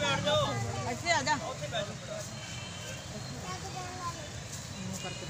ਬੈਠ ਜਾਓ। ਇੱਥੇ ਆ ਜਾ। ਉੱਥੇ ਬੈਠ ਜਾਓ ਕਰਕੇ